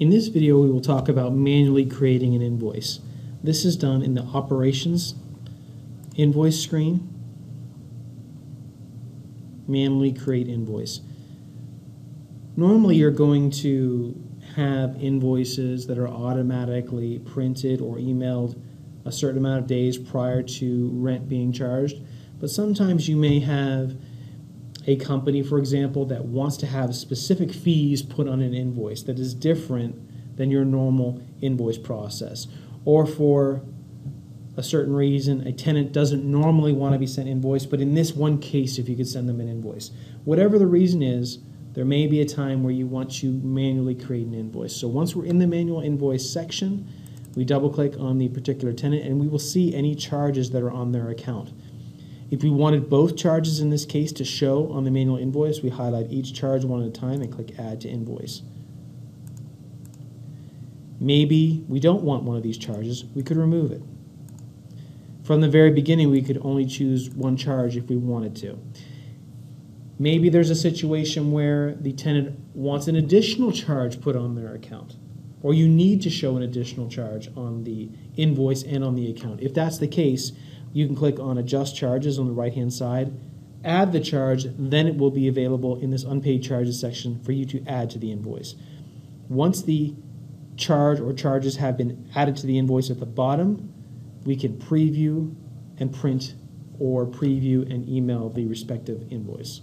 In this video, we will talk about manually creating an invoice. This is done in the Operations invoice screen. Manually create invoice. Normally, you're going to have invoices that are automatically printed or emailed a certain amount of days prior to rent being charged. But sometimes you may have a company, for example, that wants to have specific fees put on an invoice that is different than your normal invoice process. Or for a certain reason, a tenant doesn't normally want to be sent invoice, but in this one case, if you could send them an invoice. Whatever the reason is, there may be a time where you want to manually create an invoice. So once we're in the manual invoice section, we double click on the particular tenant and we will see any charges that are on their account. If we wanted both charges in this case to show on the manual invoice, we highlight each charge one at a time and click Add to Invoice. Maybe we don't want one of these charges, we could remove it. From the very beginning, we could only choose one charge if we wanted to. Maybe there's a situation where the tenant wants an additional charge put on their account, or you need to show an additional charge on the invoice and on the account. If that's the case, you can click on Adjust Charges on the right-hand side, add the charge, then it will be available in this Unpaid Charges section for you to add to the invoice. Once the charge or charges have been added to the invoice at the bottom, we can preview and print or preview and email the respective invoice.